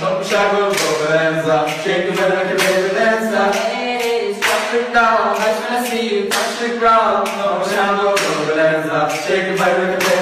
No psiago, bo węza Shake your bed like a baby dancer Ladies, drop it down I when I see you touch the ground Pump your shoulders, throw your hands up, Shake your bed like a baby